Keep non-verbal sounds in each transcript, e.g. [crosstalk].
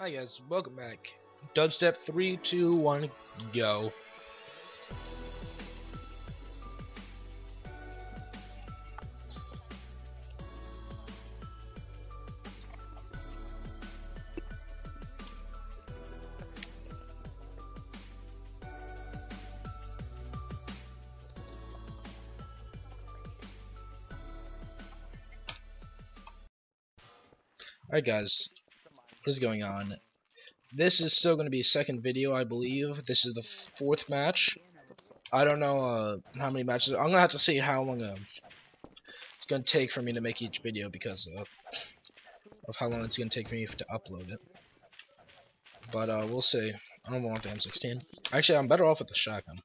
Hi guys, welcome back. Dubstep 3, 2, 1, go. Alright guys, what is going on? This is still going to be second video, I believe. This is the fourth match. I don't know uh, how many matches. I'm going to have to see how long uh, it's going to take for me to make each video because uh, of how long it's going to take me to upload it. But uh, we'll see. I don't want the M16. Actually, I'm better off with the shotgun.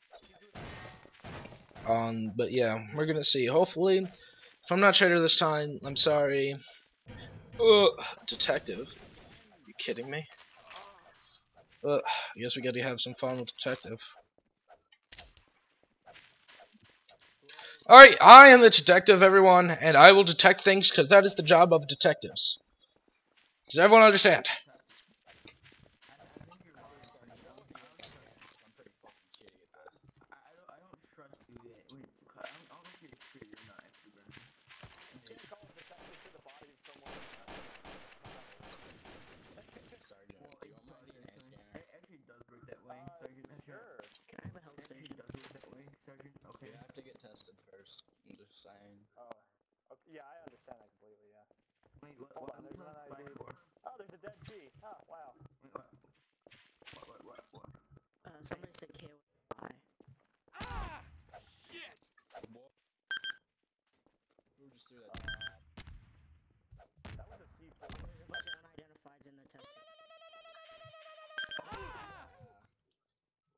Um, but yeah, we're going to see. Hopefully, if I'm not traitor this time, I'm sorry. Ugh, detective. Kidding me? Ugh, I guess we gotta have some fun with detective. Alright, I am the detective, everyone, and I will detect things because that is the job of detectives. Does everyone understand? You have to get tested first. I'm just saying. Oh, okay, yeah, I understand that completely. Yeah. Wait, what? Hold what on, there's who's one on I spy believe- for? Oh, there's a dead G. Oh, wow. Wait, what? What? What? What? What? Uh, somebody said KOI. Who just threw that? Uh, that was a C4. There's a bunch of unidentifieds in the test.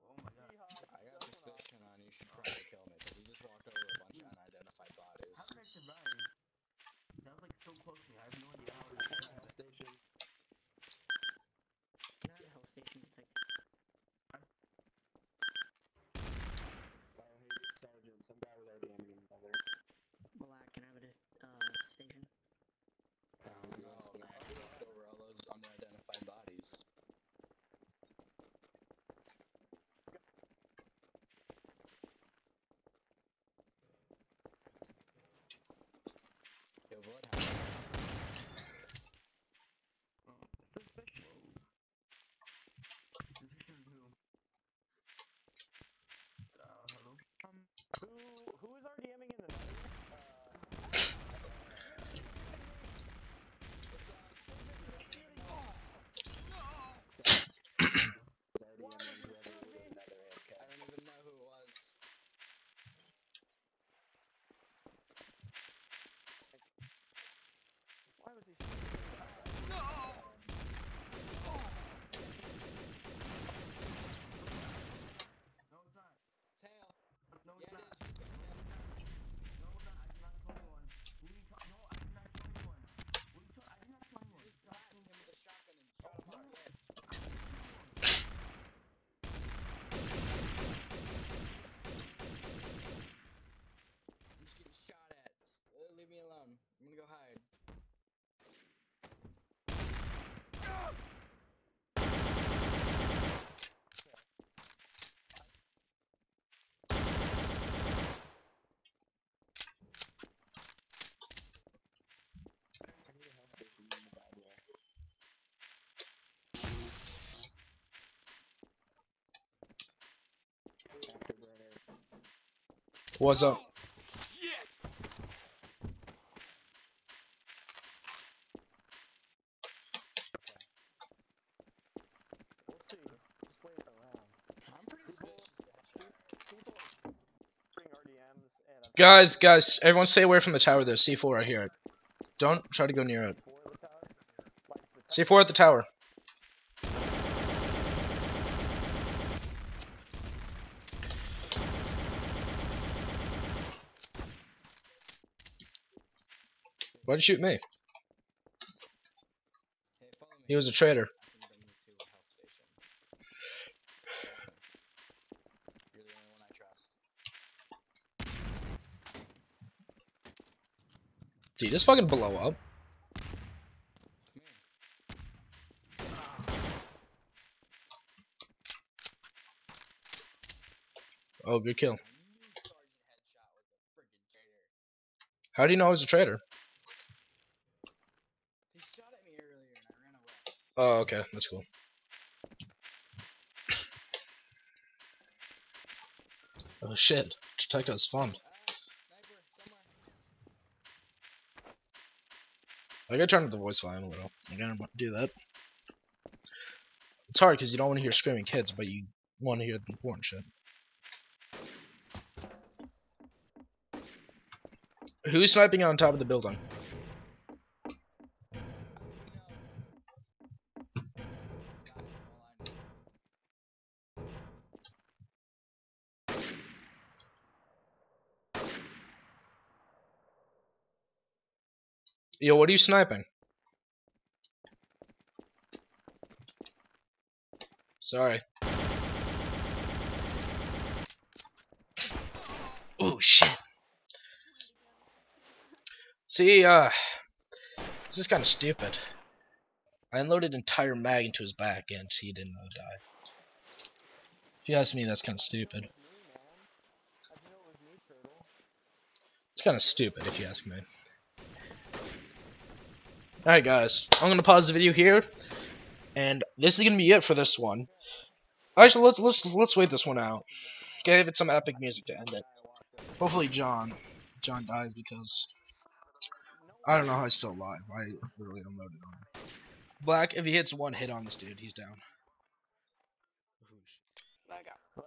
Oh my god. Seahawks, I got going off. suspicion on you should probably kill me because you just walked over a bunch of unidentified bodies. How did I survive? That was like so close to me. I have no idea how I survived. station. Can I have a health station detective? Sergeant, some guy was already aiming another. Black, can I have a uh, station? No, you walked over all those unidentified bodies. Yo, Bloodhound. Oh, suspicion. Suspicion who? Uh, hello? Um, who who is already aiming in the nether? Uh, I don't even know who it was. why was he shooting? No, it's not. Tail. No, Yeah, it's not. it is. You got tail. No, it's not. I did not kill anyone. What are you ta- No, I did not kill anyone. What are you ta- I did not kill anyone. You blasted him with a shotgun and shot him in the head. I'm just getting shot at. Uh, leave me alone. I'm gonna go hide. What's up? We'll see. Just wait around. I'm pretty suspicious that shot. People bring RDMs and I'm Guys, guys, everyone stay away from the tower there. C4 right here. Don't try to go near it. for the tower. Like the C4 at the tower. Why'd you shoot me. He was a traitor. Dude, just fucking blow up. Oh, good kill. How do you know he's a traitor? Oh, okay, that's cool. oh shit, Detecto's fun. I gotta turn up the voice volume a little. I gotta do that. It's hard because you don't want to hear screaming kids, but you want to hear the important shit. Who's sniping on top of the building? Yo, what are you sniping? Sorry. Oh shit. See, uh, this is kind of stupid. I unloaded entire mag into his back and he didn't uh, die. If you ask me, that's kind of stupid. It's kind of stupid if you ask me. Alright guys, I'm gonna pause the video here, and this is gonna be it for this one. Actually, let's let's let's wait this one out. Give it some epic music to end it. Hopefully, John, John dies because I don't know how he's still alive. I literally unloaded on him. Black, if he hits one hit on this dude, he's down.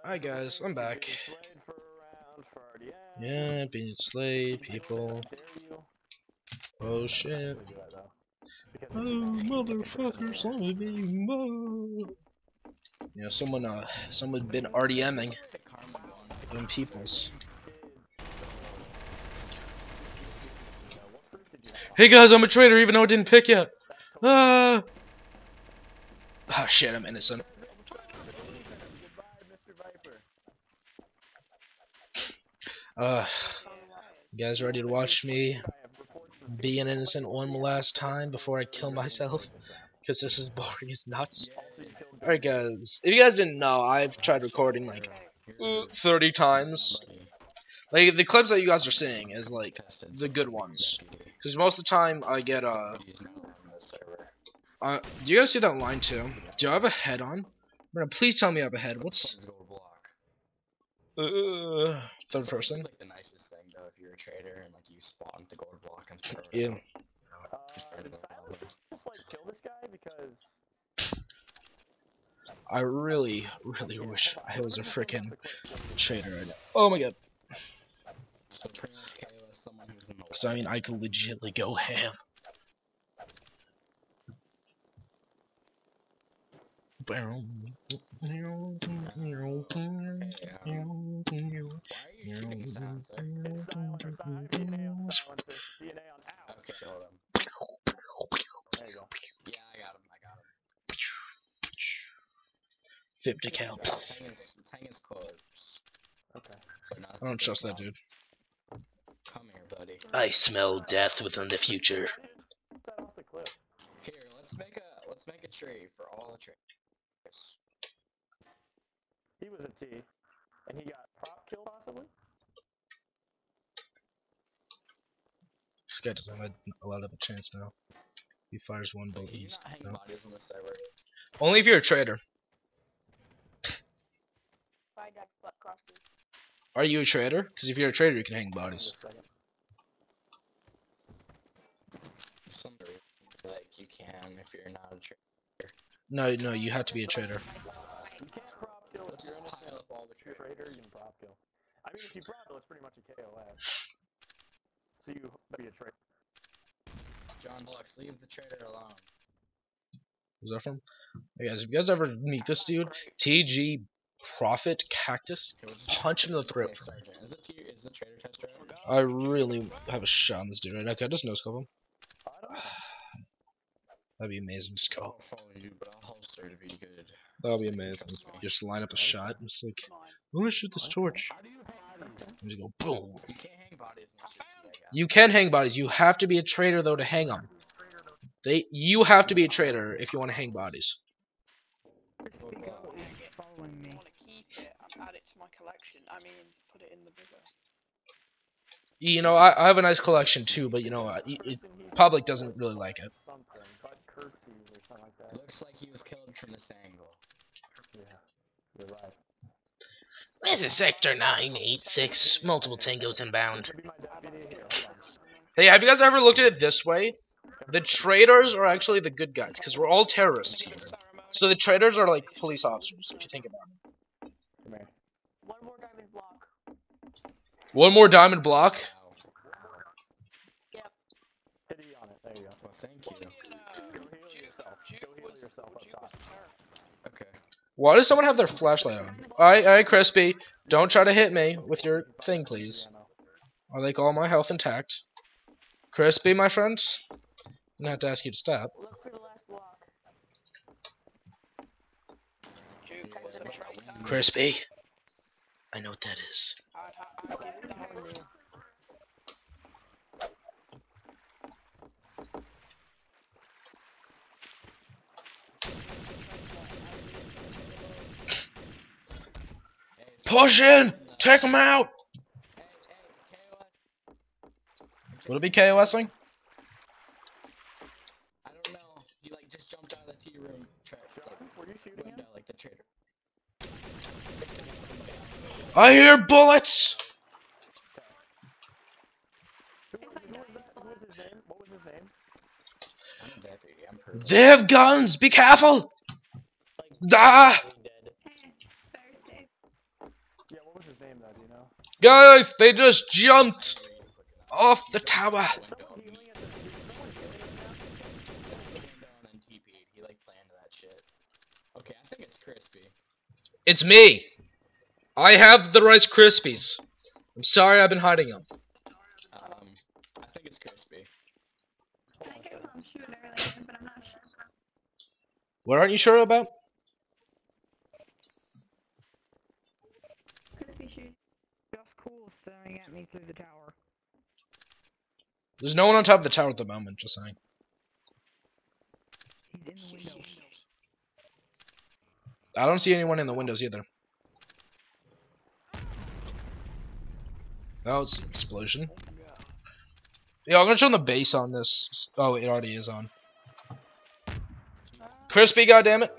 Hi, guys, I'm back. Yeah, being slayed, people. Oh shit. We do that, though. Because Oh, motherfuckers, let me be mo. You know, someone, uh, someone's been RDMing The karma going. them peoples. did. Now, what proof did you have? Hey guys, I'm a traitor even though it didn't pick yet. Ah. Oh shit, I'm innocent. Goodbye, Mr. Viper. Uh, you guys ready to watch me be an innocent one last time before I kill myself? Because this is boring as nuts. also you killed Alright guys, if you guys didn't know, I've tried recording like uh, 30 times. Like, the clips that you guys are seeing is like the good ones. Because most of the time I get, uh, uh, do you guys see that line too? Do I have a head on? Bro, please tell me I have a head. What's, uh, third person? Like the nicest thing though, if you're a traitor and like you spawn the gold block and throw it Yeah. out. Uh, did Silas just like kill this guy because I really, really wish I was a freaking traitor right now. Oh my god. So pretty much KO as someone who's in the Because I mean, I could legitimately go ham. Why 50 cal. Okay. I don't trust that dude. Come here, buddy. I smell death within the future. Here, let's make a let's make a tree for all the trees. He was a T, and he got prop kill possibly. This guy doesn't have a lot of a chance now. He fires one bullet. can he's not hang down. bodies on the server? Only if you're a traitor. Bye, Jack Butt Crosby. Are you a traitor? Because if you're a traitor, you can hang bodies. a like you can if you're not a traitor. No, no, you have to be a traitor. You can't prop kill if you're in innocent. pile up all the If you're a traitors. traitor, you can prop kill. I mean, if you prop kill, it's pretty much a KOS. So you be a traitor. John Lux, leave the traitor alone. Where's that from? Hey guys, if you guys ever meet this dude, TG Prophet Cactus, punch him in the throat. Is the tier is the traitor tester? Oh, I really have a shot on this dude right now. Can I just no scope him? Know. [sighs] That'd be amazing. Just I go. won't follow you, but I'll holster to be good. That'd be So you amazing. Just line up a shot. and Just like, I'm gonna shoot this torch. How do you hang bodies? And just go boom. You can't hang bodies you're a guy. You can hang bodies. You have to be a traitor though to hang them. They, you have to be a traitor if you want to hang bodies. Following me. add it to my collection. I mean, put it in the bigger. You know, I, I have a nice collection too, but you know, uh, it, it, public doesn't really like it. Something, but curtsies or something like that. Looks like he was killed from this angle. Yeah, you're right. This is Sector 986. Multiple tangos inbound. Could be my deputy here. Hold on. Hey, have you guys ever looked at it this way? The traitors are actually the good guys, because we're all terrorists here. So the traitors are like police officers, if you think about it. Come here. One more diamond block. One more diamond block. Wow. Hit E on it. There you go. Well, thank you. Go heal yourself. Go heal yourself up top. Okay. Why does someone have their flashlight on? Alright, alright, Crispy. Don't try to hit me with your thing, please. I like all my health intact. Crispy, my friends. I'm gonna have to ask you to stop. Look for the last block. Duke Yeah, was a that's traitor. fine. Crispy. I know what that is. I'd, ha- I'd get down. Hey, it's Push in! Take him out! Hey, hey, Would it be KOSing? I don't know. He like just jumped out of the T room. Tra- were you shooting him? like the traitor. I hear bullets! Who was, who was that? Who was his name? What was his name? I'm a deputy. I'm perfect. They have guns! Be careful! Ah! Yeah, what was his name though? Do you know? Guys, they just jumped off the tower. It's me. I have the Rice Krispies. I'm sorry I've been hiding them. Um, I think it's crispy. What aren't you sure about? Crispy shoot. Just cool staring at me through the tower. There's no one on top of the tower at the moment, just saying. He's in the window. I don't see anyone in the windows either. That was an explosion. Yeah, I'm gonna turn the base on this. Oh, it already is on. Crispy, goddammit.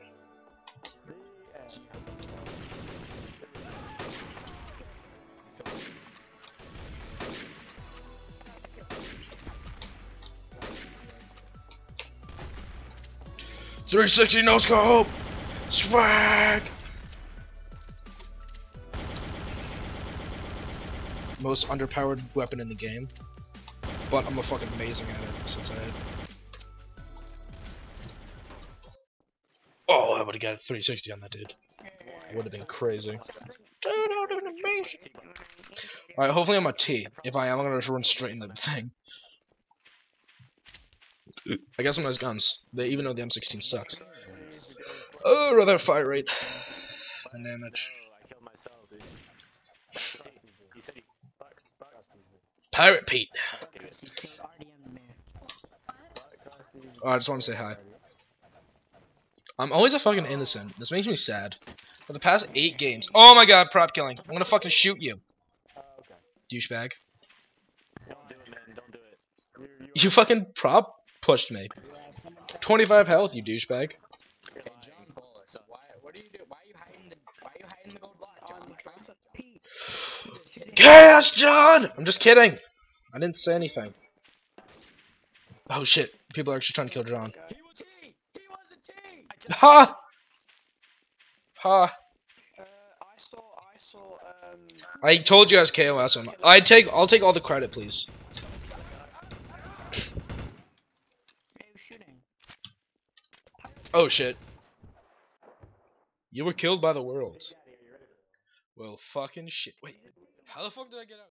360 no scope! Swag! Most underpowered weapon in the game. But I'm a fucking amazing at it since I had. Oh, I would have got a 360 on that dude. Would have been crazy. Dude, I'm amazing. Alright, hopefully I'm a T. If I am, I'm gonna just run straight in the thing. I got some nice guns. They even though the M16 sucks. Oh, rather fire rate and damage. I killed myself, dude. He said he. Fuck, fuck. Pirate Pete. He killed RDM man. Oh, I just want to say hi. I'm always a fucking innocent. This makes me sad. For the past eight games. Oh my god, prop killing. I'm gonna fucking shoot you, oh, douchebag. Don't do it, man. Don't do it. You, you, You fucking prop pushed me. 25 health, you douchebag. Chaos John! I'm just kidding. I didn't say anything. Oh shit. People are actually trying to kill John. Was was. I Ha! Ha! I I I told you guys KOS him. I take I'll take all the credit, please. Hey, who's shooting? Oh shit. You were killed by the world. Well, fucking shit. Wait, how the fuck did I get out?